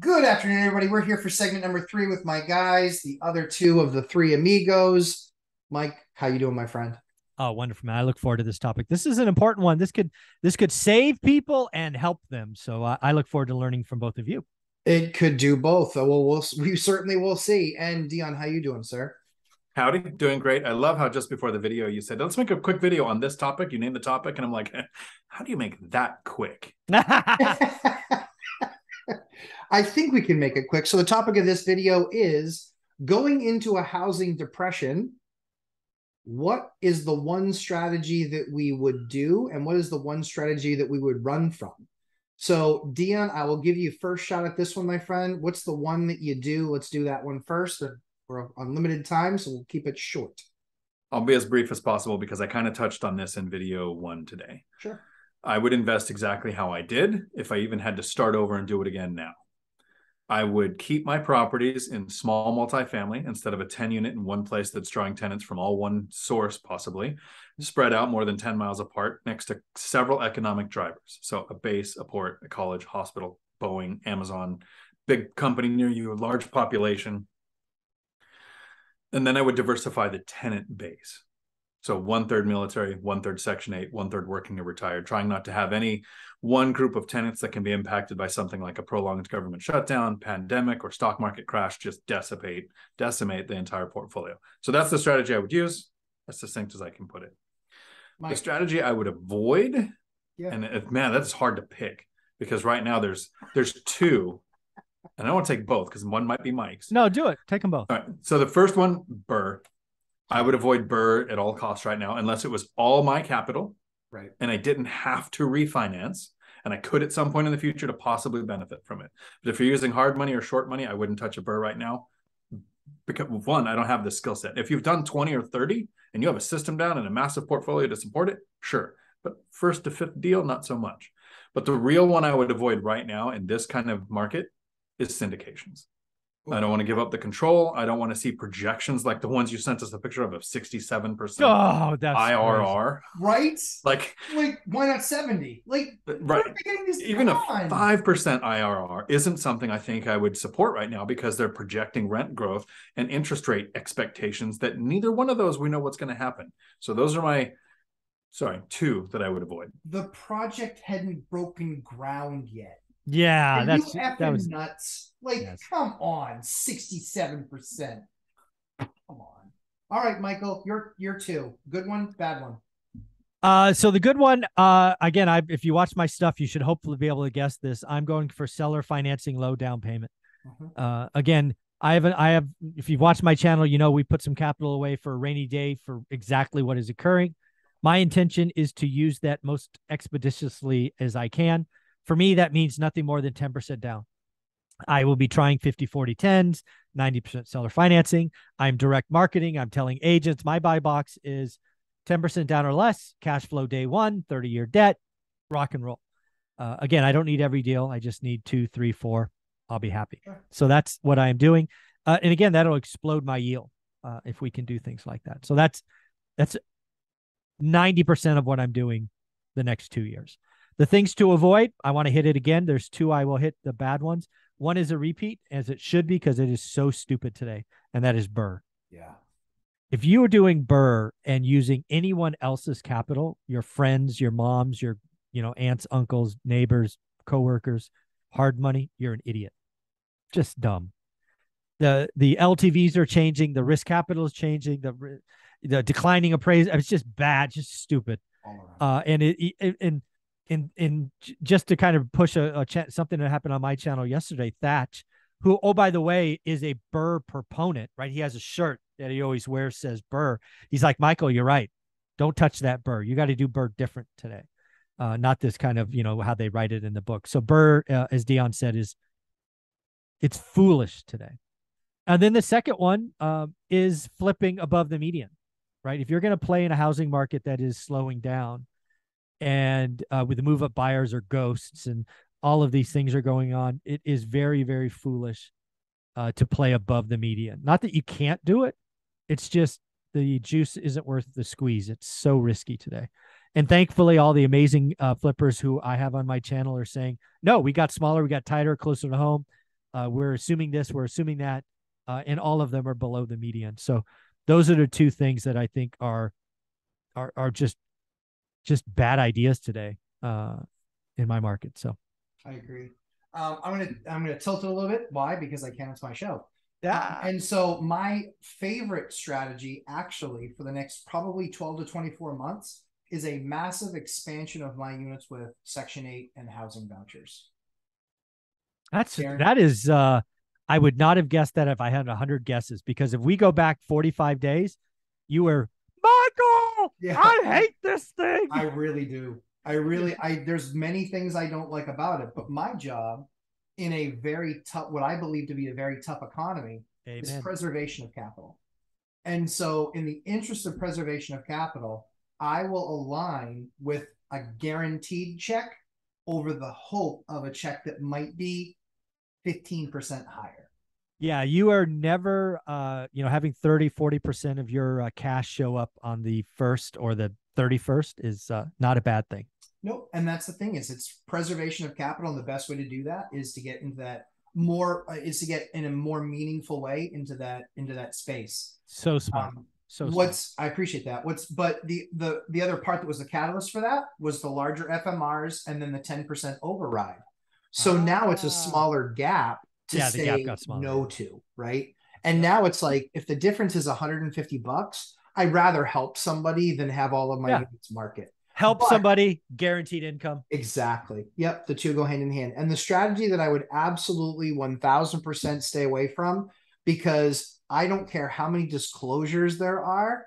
Good afternoon, everybody. We're here for segment number three with my guys, the other two of the three amigos. Mike, how you doing, my friend? Oh, wonderful, man! I look forward to this topic. This is an important one. This could this could save people and help them. So uh, I look forward to learning from both of you. It could do both. Well, we'll we certainly will see. And Dion, how you doing, sir? Howdy, doing great. I love how just before the video you said, let's make a quick video on this topic. You name the topic, and I'm like, how do you make that quick? I think we can make it quick. So the topic of this video is going into a housing depression. What is the one strategy that we would do, and what is the one strategy that we would run from? So, Dion, I will give you first shot at this one, my friend. What's the one that you do? Let's do that one first. We're on limited time, so we'll keep it short. I'll be as brief as possible because I kind of touched on this in video one today. Sure. I would invest exactly how I did if I even had to start over and do it again now. I would keep my properties in small multifamily instead of a 10 unit in one place that's drawing tenants from all one source, possibly spread out more than 10 miles apart next to several economic drivers. So, a base, a port, a college, hospital, Boeing, Amazon, big company near you, a large population. And then I would diversify the tenant base. So one third military, one third Section 8, one third working or retired, trying not to have any one group of tenants that can be impacted by something like a prolonged government shutdown, pandemic, or stock market crash just decimate, decimate the entire portfolio. So that's the strategy I would use, as succinct as I can put it. Mike. The strategy I would avoid, yeah. and if, man, that's hard to pick because right now there's there's two, and I want to take both because one might be Mike's. No, do it. Take them both. All right. So the first one, BRRRR. I would avoid BRRRR at all costs right now, unless it was all my capital, right? And I didn't have to refinance, and I could at some point in the future to possibly benefit from it. But if you're using hard money or short money, I wouldn't touch a BRRRR right now. Because one, I don't have the skill set. If you've done 20 or 30 and you have a system down and a massive portfolio to support it, sure. But first to fifth deal, not so much. But the real one I would avoid right now in this kind of market is syndications. I don't want to give up the control. I don't want to see projections like the ones you sent us a picture of of 67% oh, that's IRR. Right? Like, like why not 70? Like, right. Even a 5% IRR isn't something I think I would support right now because they're projecting rent growth and interest rate expectations that neither one of those we know what's going to happen. So those are my sorry, two that I would avoid. The project hadn't broken ground yet. Yeah, Are that's that was nuts. Like, yes. come on, sixty-seven percent. Come on. All right, Michael, you're you're two. Good one, bad one. Uh, so the good one, uh, again, I if you watch my stuff, you should hopefully be able to guess this. I'm going for seller financing, low down payment. Uh-huh. Uh, again, I have I have. If you've watched my channel, you know we put some capital away for a rainy day for exactly what is occurring. My intention is to use that most expeditiously as I can. For me, that means nothing more than 10% down. I will be trying 50, 40, 10s, 90% seller financing. I'm direct marketing. I'm telling agents my buy box is 10% down or less, cash flow day one, 30 year debt, rock and roll. Uh, again, I don't need every deal. I just need two, three, four. I'll be happy. So that's what I am doing. Uh, and again, that'll explode my yield uh, if we can do things like that. So that's that's 90% of what I'm doing the next two years. The things to avoid, I want to hit it again. There's two I will hit the bad ones. One is a repeat, as it should be, because it is so stupid today, and that is BRRRR. Yeah. If you are doing BRRRR and using anyone else's capital, your friends, your moms, your you know aunts, uncles, neighbors, coworkers, hard money, you're an idiot. Just dumb. The the LTVs are changing, the risk capital is changing, the the declining appraisal. It's just bad, just stupid. Uh, and it, it and in in just to kind of push a, a something that happened on my channel yesterday, Thatch, who oh by the way is a BRRRR proponent, right? He has a shirt that he always wears says BRRRR He's like Michael, you're right. Don't touch that BRRRR You got to do BRRRR different today, uh, not this kind of you know how they write it in the book. So BRRRR uh, as Dion said, is it's foolish today. And then the second one um, is flipping above the median, right? If you're going to play in a housing market that is slowing down, and uh, with the move up buyers or ghosts and all of these things are going on it is very very foolish uh, to play above the median. Not that you can't do it it's just the juice isn't worth the squeeze. It's so risky today. And thankfully all the amazing uh, flippers who i have on my channel are saying no we got smaller we got tighter closer to home. Uh, we're assuming this, we're assuming that, uh, and all of them are below the median. So those are the two things that I think are are are just just bad ideas today uh, in my market. So I agree. Um, I'm gonna I'm gonna tilt it a little bit. Why? Because I can. It's my show. yeah, Um, and so my favorite strategy, actually, for the next probably 12 to 24 months, is a massive expansion of my units with Section 8 and housing vouchers. that's Karen? that is. Uh, I would not have guessed that if I had hundred guesses because if we go back forty five days, you were Yeah. I hate this thing. I really do. I really I there's many things I don't like about it, but my job in a very tough what I believe to be a very tough economy is preservation of capital. And so in the interest of preservation of capital, I will align with a guaranteed check over the hope of a check that might be 15% higher. Yeah, you are never uh, you know, having 30, 40% of your uh, cash show up on the first or the 31st is uh, not a bad thing. Nope. And that's the thing is it's preservation of capital. And the best way to do that is to get into that more uh, is to get in a more meaningful way into that into that space. So smart. Um, so smart. what's I appreciate that. What's but the the the other part that was the catalyst for that was the larger FMRs and then the 10% override. So now it's Ah. a smaller gap to Yeah, the gap say no to, right? And now it's like if the difference is 150 bucks, I'd rather help somebody than have all of my Yeah. units market. help but- somebody, guaranteed income. Exactly. Yep. The two go hand in hand. And the strategy that I would absolutely 1000% stay away from because I don't care how many disclosures there are,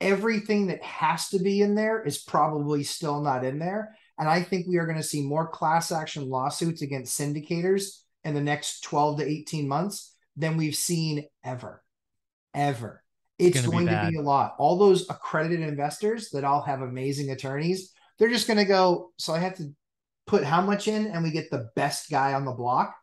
everything that has to be in there is probably still not in there. And I think we are going to see more class action lawsuits against syndicators in the next 12 to 18 months than we've seen ever. Ever. It's gonna be to be a lot. All those accredited investors that all have amazing attorneys, they're just going to go. So I have to put how much in and we get the best guy on the block.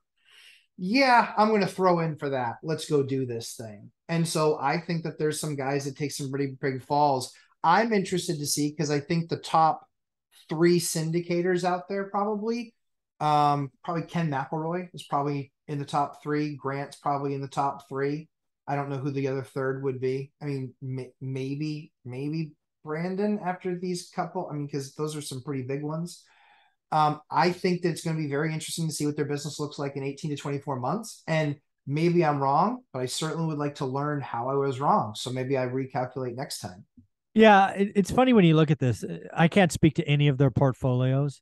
Yeah, I'm going to throw in for that. Let's go do this thing. And so I think that there's some guys that take some pretty big falls. I'm interested to see because I think the top three syndicators out there probably, um, probably Ken McElroy is probably in the top three. Grant's probably in the top three. I don't know who the other third would be. I mean, may- maybe, maybe Brandon after these couple. I mean, because those are some pretty big ones. Um, I think that it's going to be very interesting to see what their business looks like in 18 to 24 months. And maybe I'm wrong, but I certainly would like to learn how I was wrong. So maybe I recalculate next time. Yeah, it, it's funny when you look at this. I can't speak to any of their portfolios,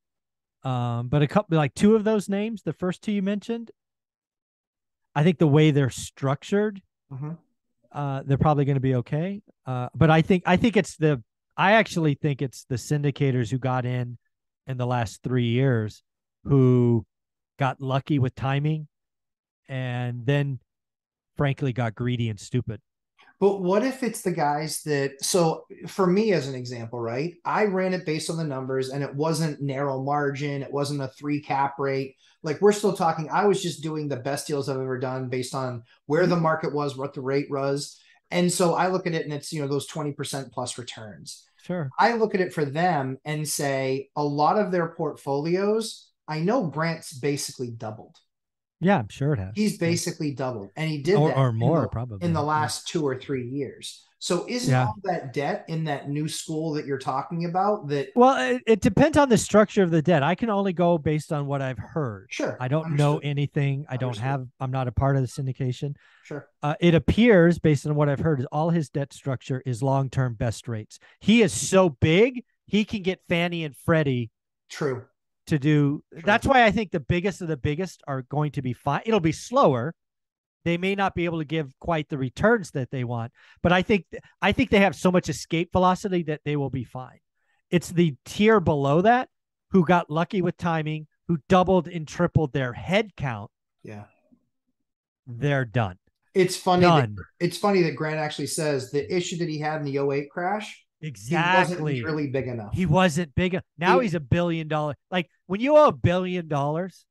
um, but a couple, like two of those names, the first two you mentioned, I think the way they're structured, Mhm. uh, they're probably going to be okay. Uh, but I think I think it's the I actually think it's the syndicators who got in in the last three years who got lucky with timing, and then frankly got greedy and stupid. But what if it's the guys that so for me as an example, right? I ran it based on the numbers and it wasn't narrow margin, it wasn't a three cap rate. Like we're still talking, I was just doing the best deals I've ever done based on where the market was, what the rate was. And so I look at it and it's, you know, those 20% plus returns. Sure. I look at it for them and say a lot of their portfolios, I know Grant's basically doubled. Yeah, I'm sure it has. He's basically doubled. And he did or, that or in more the- probably in the last two or three years. So isn't Yeah. all that debt in that new school that you're talking about that Well, it, it depends on the structure of the debt. I can only go based on what I've heard. sure I don't know anything. I don't Understood. have. I'm not a part of the syndication. sure Uh, it appears, based on what I've heard, is all his debt structure is long-term best rates. He is so big, he can get Fannie and Freddie true to do. Sure. That's why I think the biggest of the biggest are going to be fine. It'll be slower. They may not be able to give quite the returns that they want, but I think I think they have so much escape velocity that they will be fine. It's the tier below that who got lucky with timing, who doubled and tripled their head count. yeah They're done. it's funny that, Done. it's funny that Grant actually says the issue that he had in the 08 crash he Exactly. wasn't nearly big enough He wasn't big. Now He- he's a billion dollar. Like when you owe a billion dollars,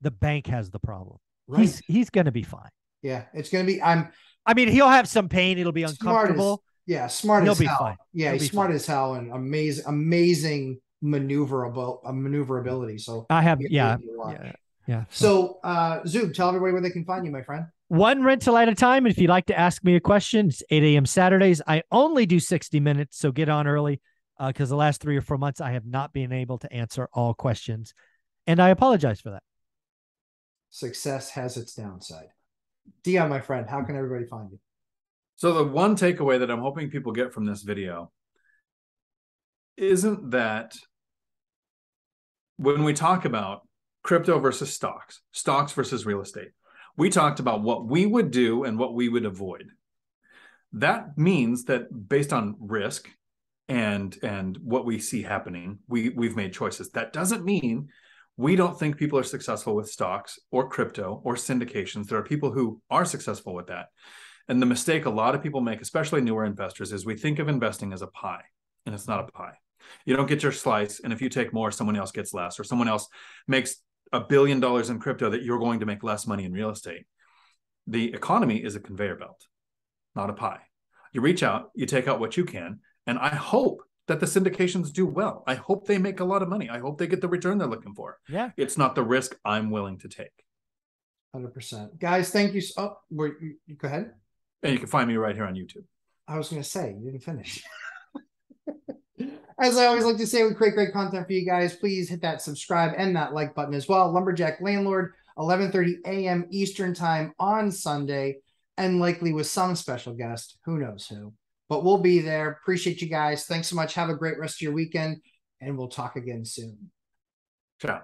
the bank has the problem. right He's he's gonna be fine. yeah it's gonna be i'm I mean, he'll have some pain. It'll be Smart as- uncomfortable. yeah smart He'll as be hell fine. yeah He'll he's smart fine. as hell and amazing amazing maneuverable uh, maneuverability so I have, Yeah, yeah, yeah, Yeah. So, uh, Zoob, tell everybody where they can find you, my friend. One rental at a time. If you'd like to ask me a question, it's 8 a.m. Saturdays. I only do 60 minutes, so get on early uh, because the last three or four months I have not been able to answer all questions. And I apologize for that. Success has its downside. Dion, my friend, how can everybody find you? So the one takeaway that I'm hoping people get from this video isn't that when we talk about crypto versus stocks, stocks versus real estate, we talked about what we would do and what we would avoid. That means that based on risk and and what we see happening, we we've made choices. That doesn't mean we don't think people are successful with stocks or crypto or syndications. There are people who are successful with that. And the mistake a lot of people make, especially newer investors, is we think of investing as a pie, and it's not a pie. You don't get your slice, and if you take more, someone else gets less, or someone else makes a billion dollars in crypto that you're going to make less money in real estate. The economy is a conveyor belt, not a pie. You reach out, you take out what you can, and I hope that the syndications do well. I hope they make a lot of money. I hope they get the return they're looking for. Yeah. It's not the risk I'm willing to take. 100%. Guys, thank you. So, oh, were you, you go ahead. And you can find me right here on YouTube. I was going to say, you didn't finish. As I always like to say, we create great content for you guys. Please hit that subscribe and that like button as well. Lumberjack Landlord, 11:30 a.m. Eastern Time on Sunday, and likely with some special guest. Who knows who? But we'll be there. Appreciate you guys. Thanks so much. Have a great rest of your weekend, and we'll talk again soon. Ciao.